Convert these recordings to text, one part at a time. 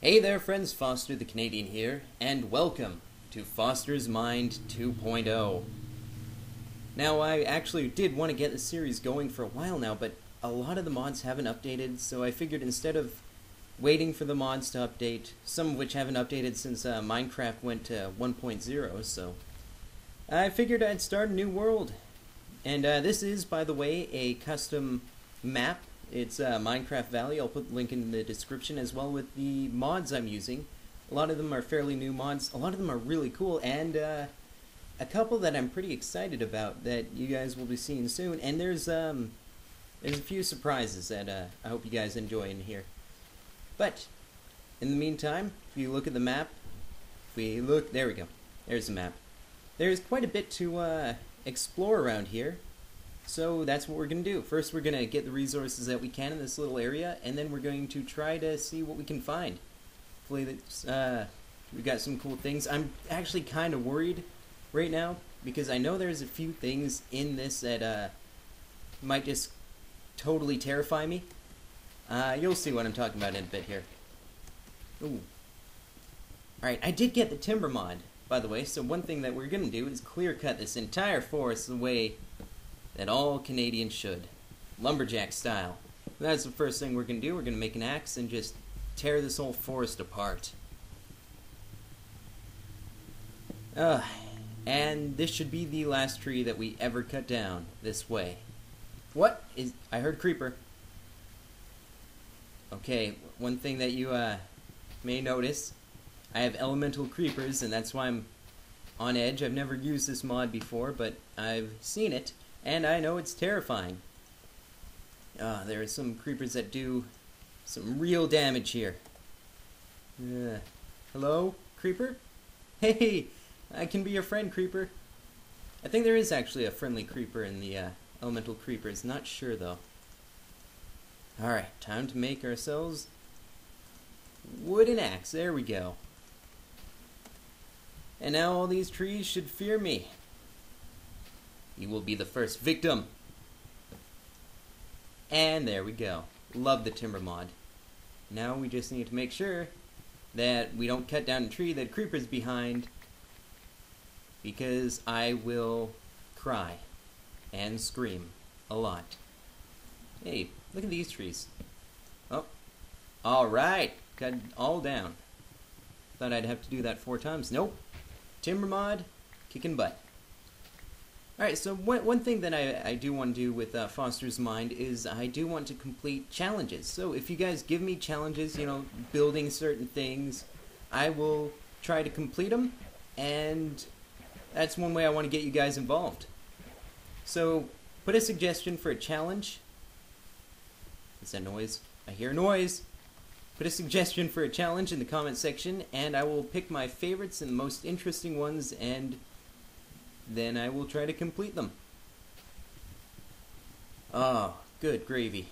Hey there, friends. Foster the Canadian here, and welcome to Foster's Mind 2.0. Now, I actually did want to get the series going for a while now, but a lot of the mods haven't updated, so I figured instead of waiting for the mods to update, some of which haven't updated since uh, Minecraft went to 1.0, so I figured I'd start a new world. And uh, this is, by the way, a custom map it's uh, Minecraft Valley. I'll put the link in the description as well with the mods I'm using. A lot of them are fairly new mods. A lot of them are really cool, and uh, a couple that I'm pretty excited about that you guys will be seeing soon. And there's um, there's a few surprises that uh, I hope you guys enjoy in here. But in the meantime, if you look at the map, if we look, there we go. There's the map. There's quite a bit to uh, explore around here. So that's what we're going to do. First, we're going to get the resources that we can in this little area, and then we're going to try to see what we can find. Hopefully, uh, we got some cool things. I'm actually kind of worried right now because I know there's a few things in this that uh, might just totally terrify me. Uh, you'll see what I'm talking about in a bit here. Ooh. Alright, I did get the timber mod, by the way, so one thing that we're going to do is clear cut this entire forest the way that all Canadians should. Lumberjack style. That's the first thing we're to do. We're to make an axe and just tear this whole forest apart. Uh, and this should be the last tree that we ever cut down this way. What is... I heard creeper. Okay, one thing that you uh, may notice, I have elemental creepers, and that's why I'm on edge. I've never used this mod before, but I've seen it, and I know it's terrifying. Uh, there are some creepers that do some real damage here. Uh, hello, creeper? Hey, I can be your friend, creeper. I think there is actually a friendly creeper in the uh, elemental creepers. Not sure, though. Alright, time to make ourselves wooden axe. There we go. And now all these trees should fear me. You will be the first victim. And there we go. Love the timber mod. Now we just need to make sure that we don't cut down a tree that creeper's behind because I will cry and scream a lot. Hey, look at these trees. Oh, alright, cut all down. Thought I'd have to do that four times. Nope. Timber mod, kicking butt. Alright, so one, one thing that I, I do want to do with uh, Foster's Mind is I do want to complete challenges. So if you guys give me challenges, you know, building certain things, I will try to complete them, and that's one way I want to get you guys involved. So put a suggestion for a challenge. Is that noise? I hear noise. Put a suggestion for a challenge in the comment section, and I will pick my favorites and most interesting ones and then I will try to complete them. Oh, good gravy.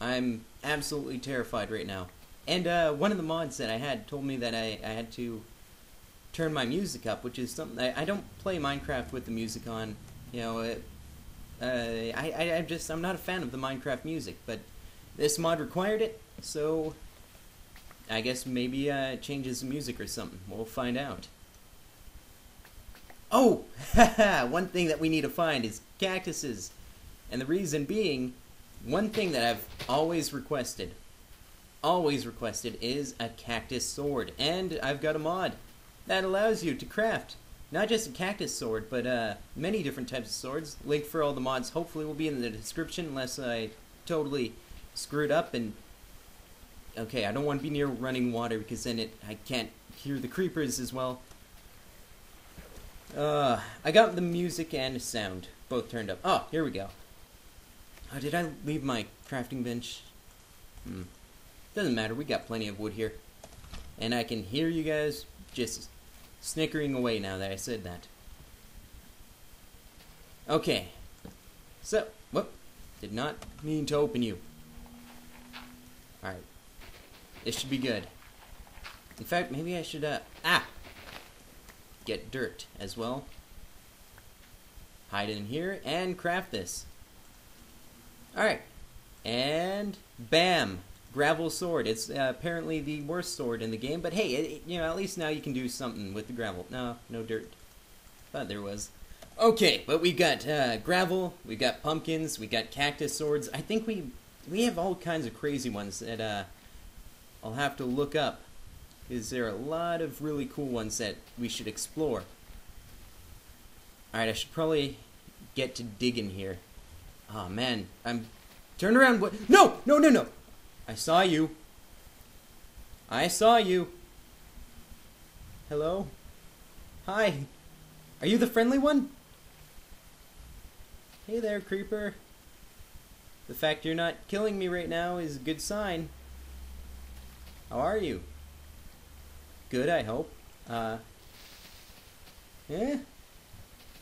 I'm absolutely terrified right now. And uh, one of the mods that I had told me that I, I had to turn my music up, which is something I, I don't play Minecraft with the music on. You know, it, uh, I, I I just I'm not a fan of the Minecraft music, but this mod required it, so I guess maybe uh, it changes the music or something. We'll find out. Oh, one thing that we need to find is cactuses. And the reason being, one thing that I've always requested, always requested, is a cactus sword. And I've got a mod that allows you to craft not just a cactus sword, but uh, many different types of swords. Link for all the mods hopefully will be in the description unless I totally screwed up and... Okay, I don't want to be near running water because then it I can't hear the creepers as well. Uh, I got the music and sound both turned up. Oh, here we go. Oh, did I leave my crafting bench? Hmm. Doesn't matter, we got plenty of wood here. And I can hear you guys just snickering away now that I said that. Okay. So, whoop. Did not mean to open you. Alright. This should be good. In fact, maybe I should, uh, ah! Get dirt as well. Hide it in here and craft this. Alright. And bam! gravel sword. It's uh, apparently the worst sword in the game, but hey, it, you know, at least now you can do something with the gravel. No, no dirt. Thought there was. Okay, but we got uh, gravel, we got pumpkins, we got cactus swords. I think we we have all kinds of crazy ones that uh, I'll have to look up because there a lot of really cool ones that we should explore. All right, I should probably get to digging here. Oh man, I'm turn around. What? No, no, no, no! I saw you. I saw you. Hello. Hi. Are you the friendly one? Hey there, creeper. The fact you're not killing me right now is a good sign. How are you? Good, I hope. Uh.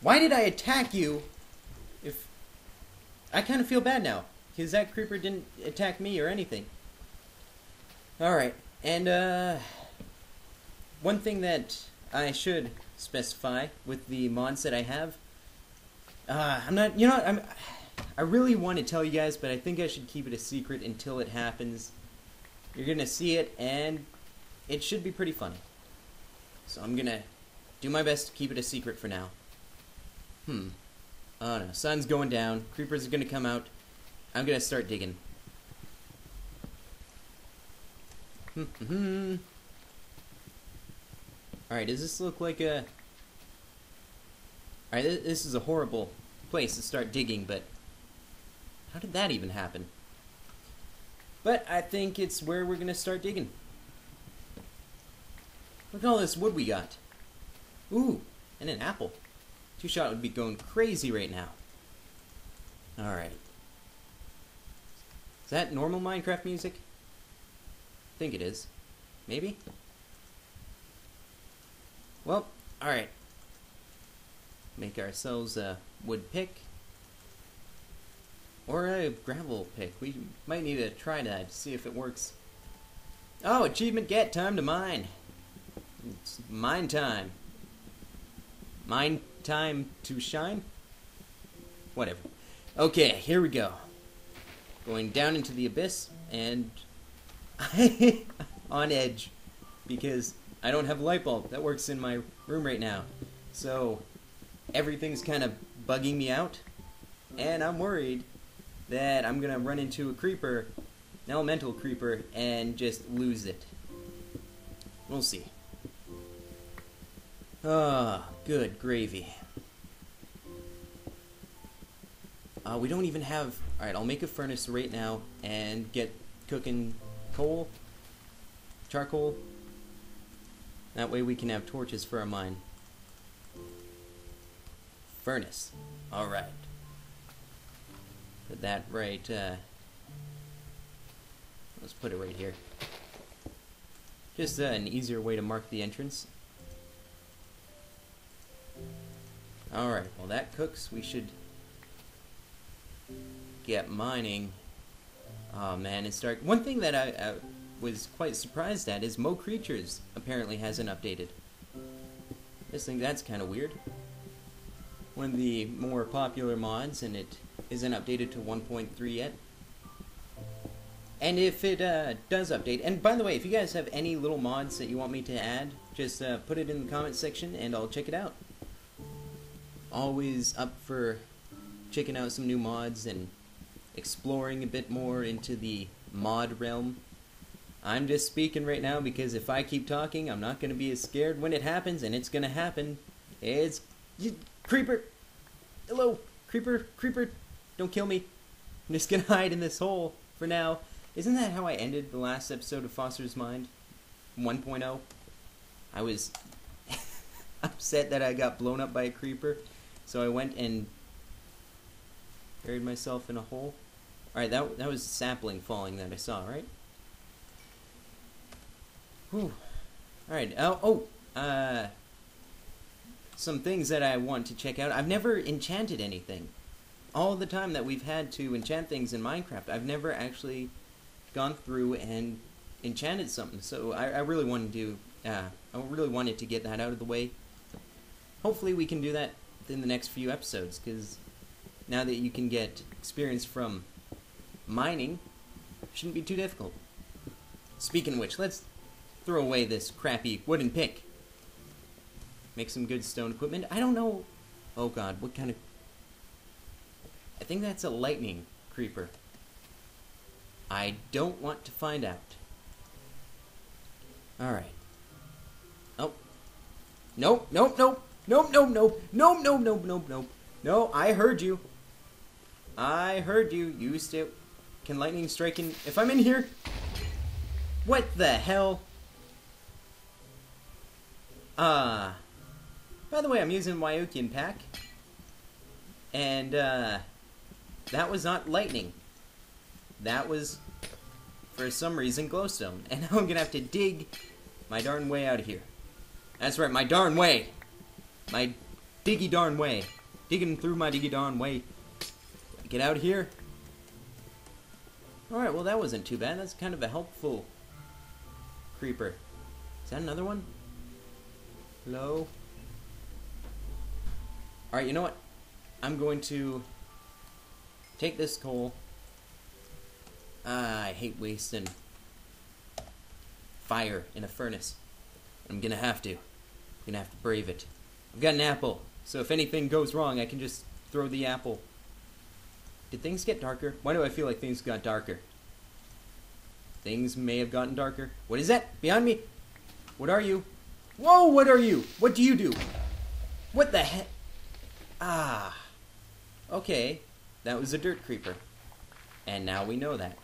Why did I attack you? If. I kind of feel bad now. Because that creeper didn't attack me or anything. Alright, and, uh. One thing that I should specify with the mods that I have. Uh, I'm not. You know? I'm. I really want to tell you guys, but I think I should keep it a secret until it happens. You're gonna see it, and it should be pretty funny. So I'm gonna do my best to keep it a secret for now. Hmm. Oh no, sun's going down. Creepers are gonna come out. I'm gonna start digging. Hmm. hmm. Alright, does this look like a... Alright, this is a horrible place to start digging, but... How did that even happen? But I think it's where we're gonna start digging. Look at all this wood we got. Ooh, and an apple. Two Shot would be going crazy right now. Alright. Is that normal Minecraft music? I think it is. Maybe? Well, alright. Make ourselves a wood pick. Or a gravel pick. We might need to try that to see if it works. Oh, achievement get, time to mine. It's mine time. Mine time to shine? Whatever. Okay, here we go. Going down into the abyss and on edge because I don't have a light bulb that works in my room right now. So everything's kind of bugging me out and I'm worried that I'm to run into a creeper, an elemental creeper and just lose it. We'll see. Ah, oh, good gravy. Uh, we don't even have... Alright, I'll make a furnace right now and get cooking coal, charcoal. That way we can have torches for our mine. Furnace. Alright. Put that right, uh, Let's put it right here. Just uh, an easier way to mark the entrance. Alright, well that cooks. We should get mining. Oh man, it's dark. One thing that I, I was quite surprised at is Mo Creatures apparently hasn't updated. I just think that's kind of weird. One of the more popular mods, and it isn't updated to 1.3 yet. And if it uh, does update, and by the way, if you guys have any little mods that you want me to add, just uh, put it in the comment section and I'll check it out always up for checking out some new mods and exploring a bit more into the mod realm. I'm just speaking right now because if I keep talking, I'm not going to be as scared when it happens, and it's going to happen. It's. You, creeper! Hello! Creeper! Creeper! Don't kill me! I'm just going to hide in this hole for now. Isn't that how I ended the last episode of Foster's Mind? 1.0? I was upset that I got blown up by a creeper so I went and buried myself in a hole. Alright, that, that was sapling falling that I saw, right? Whew. Alright, oh, oh, uh, some things that I want to check out. I've never enchanted anything. All the time that we've had to enchant things in Minecraft, I've never actually gone through and enchanted something. So I, I really wanted to, uh, I really wanted to get that out of the way. Hopefully we can do that in the next few episodes because now that you can get experience from mining, shouldn't be too difficult. Speaking of which, let's throw away this crappy wooden pick. Make some good stone equipment. I don't know. Oh god, what kind of. I think that's a lightning creeper. I don't want to find out. Alright. Oh. Nope, nope, nope. Nope, nope, nope. Nope, nope, nope, nope, nope. No, I heard you. I heard you. You still. Can lightning strike in. If I'm in here. What the hell? Uh. By the way, I'm using Wayukian pack. And, uh. That was not lightning. That was, for some reason, glowstone. And now I'm gonna have to dig my darn way out of here. That's right, my darn way! My diggy darn way. Digging through my diggy darn way. Get out of here. Alright, well that wasn't too bad. That's kind of a helpful creeper. Is that another one? Hello? Alright, you know what? I'm going to take this coal. Ah, I hate wasting fire in a furnace. I'm gonna have to. I'm gonna have to brave it. I've got an apple, so if anything goes wrong, I can just throw the apple. Did things get darker? Why do I feel like things got darker? Things may have gotten darker. What is that? Behind me? What are you? Whoa, what are you? What do you do? What the heck? Ah. Okay. That was a dirt creeper. And now we know that.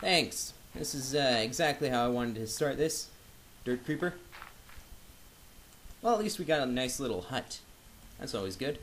Thanks. This is uh, exactly how I wanted to start this. Dirt creeper. Well, at least we got a nice little hut. That's always good.